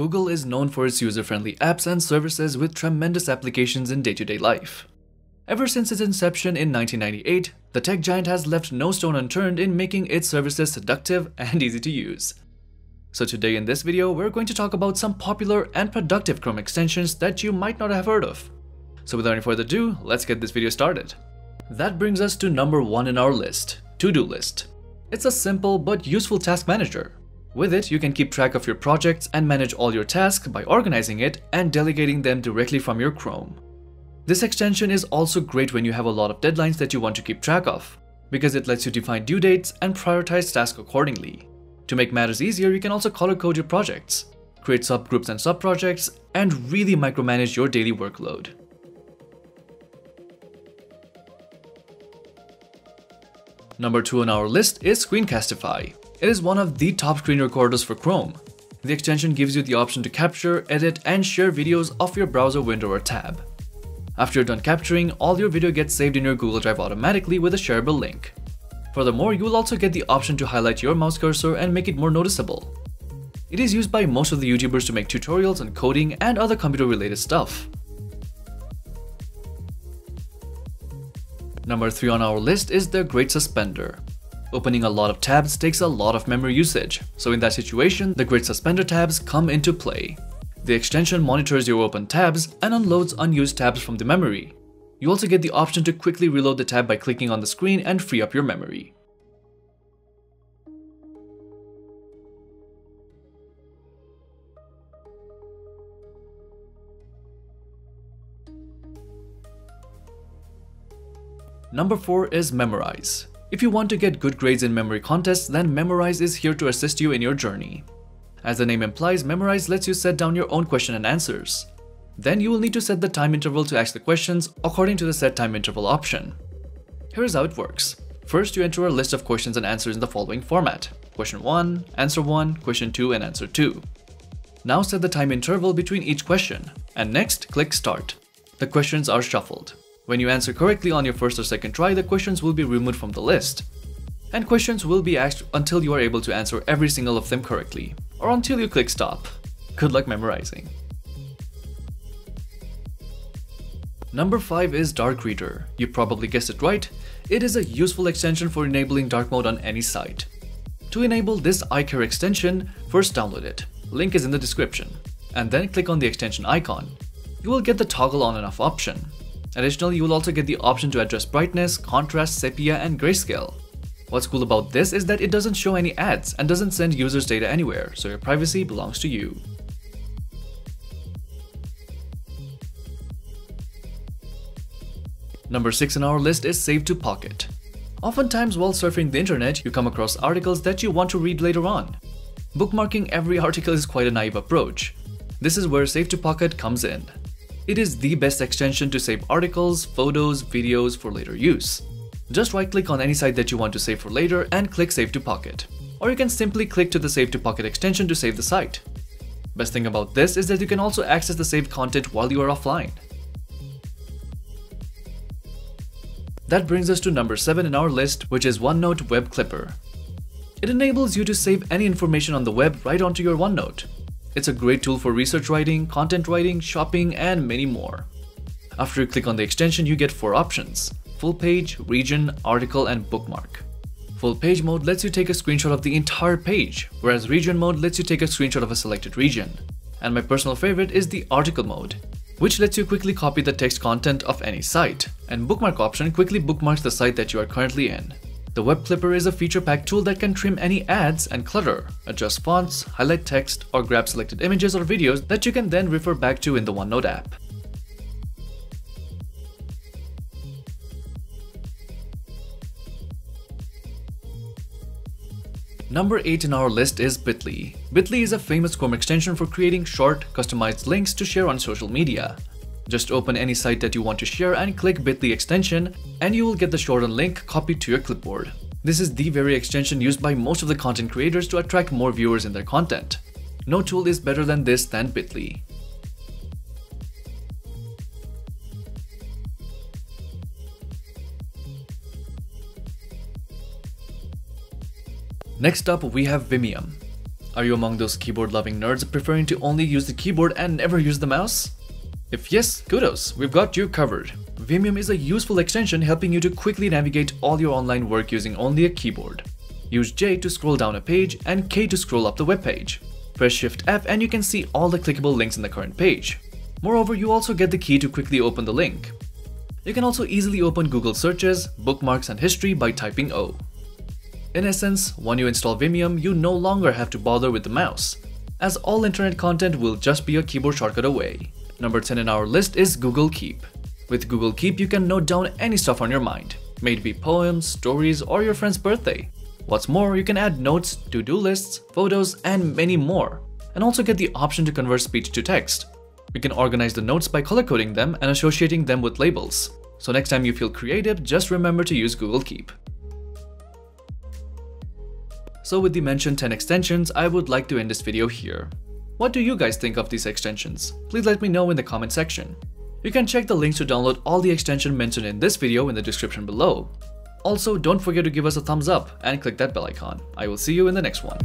Google is known for its user-friendly apps and services with tremendous applications in day-to-day -day life. Ever since its inception in 1998, the tech giant has left no stone unturned in making its services seductive and easy to use. So today in this video, we're going to talk about some popular and productive Chrome extensions that you might not have heard of. So without any further ado, let's get this video started. That brings us to number one in our list, To-Do List. It's a simple but useful task manager. With it, you can keep track of your projects and manage all your tasks by organizing it and delegating them directly from your Chrome. This extension is also great when you have a lot of deadlines that you want to keep track of, because it lets you define due dates and prioritize tasks accordingly. To make matters easier, you can also color code your projects, create subgroups and subprojects, and really micromanage your daily workload. Number 2 on our list is Screencastify. It is one of the top screen recorders for Chrome. The extension gives you the option to capture, edit, and share videos of your browser window or tab. After you're done capturing, all your video gets saved in your Google Drive automatically with a shareable link. Furthermore, you will also get the option to highlight your mouse cursor and make it more noticeable. It is used by most of the YouTubers to make tutorials on coding and other computer related stuff. Number 3 on our list is the Great Suspender. Opening a lot of tabs takes a lot of memory usage, so in that situation, the Great Suspender tabs come into play. The extension monitors your open tabs and unloads unused tabs from the memory. You also get the option to quickly reload the tab by clicking on the screen and free up your memory. Number 4 is MemoRise. If you want to get good grades in memory contests, then MemoRise is here to assist you in your journey. As the name implies, MemoRise lets you set down your own question and answers. Then you will need to set the time interval to ask the questions according to the set time interval option. Here's how it works. First, you enter a list of questions and answers in the following format. Question 1, answer 1, question 2, and answer 2. Now set the time interval between each question, and next click start. The questions are shuffled. When you answer correctly on your first or second try, the questions will be removed from the list. And questions will be asked until you are able to answer every single of them correctly or until you click stop. Good luck memorizing. Number 5 is Dark Reader. You probably guessed it right. It is a useful extension for enabling dark mode on any site. To enable this iCare extension, first download it. Link is in the description. And then click on the extension icon. You will get the toggle on and off option. Additionally, you will also get the option to adjust brightness, contrast, sepia, and grayscale. What's cool about this is that it doesn't show any ads and doesn't send users data anywhere, so your privacy belongs to you. Number 6 on our list is Save to Pocket. Oftentimes while surfing the internet, you come across articles that you want to read later on. Bookmarking every article is quite a naive approach. This is where Save to Pocket comes in. It is the best extension to save articles, photos, videos for later use. Just right click on any site that you want to save for later and click Save to Pocket. Or you can simply click to the Save to Pocket extension to save the site. Best thing about this is that you can also access the saved content while you are offline. That brings us to number 7 in our list, which is OneNote Web Clipper. It enables you to save any information on the web right onto your OneNote. It's a great tool for research writing, content writing, shopping, and many more. After you click on the extension, you get 4 options full page, region, article, and bookmark. Full page mode lets you take a screenshot of the entire page, whereas region mode lets you take a screenshot of a selected region. And my personal favorite is the article mode, which lets you quickly copy the text content of any site, and bookmark option quickly bookmarks the site that you are currently in. The Web Clipper is a feature-packed tool that can trim any ads and clutter, adjust fonts, highlight text, or grab selected images or videos that you can then refer back to in the OneNote app. Number 8 in our list is Bitly. Bitly is a famous Chrome extension for creating short, customized links to share on social media. Just open any site that you want to share and click Bitly extension, and you will get the shortened link copied to your clipboard. This is the very extension used by most of the content creators to attract more viewers in their content. No tool is better than this than Bitly. Next up, we have Vimium. Are you among those keyboard loving nerds preferring to only use the keyboard and never use the mouse? If yes, kudos, we've got you covered. Vimium is a useful extension helping you to quickly navigate all your online work using only a keyboard. Use J to scroll down a page and K to scroll up the web page. Press Shift F and you can see all the clickable links in the current page. Moreover, you also get the key to quickly open the link. You can also easily open Google searches, bookmarks and history by typing O. In essence, when you install Vimium, you no longer have to bother with the mouse, as all internet content will just be a keyboard shortcut away. Number 10 in our list is Google Keep. With Google Keep, you can note down any stuff on your mind, may it be poems, stories, or your friend's birthday. What's more, you can add notes, to-do lists, photos, and many more, and also get the option to convert speech to text. We can organize the notes by color coding them and associating them with labels. So next time you feel creative, just remember to use Google Keep. So with the mentioned 10 extensions, I would like to end this video here. What do you guys think of these extensions? Please let me know in the comment section. You can check the links to download all the extension mentioned in this video in the description below. Also, don't forget to give us a thumbs up and click that bell icon. I will see you in the next one.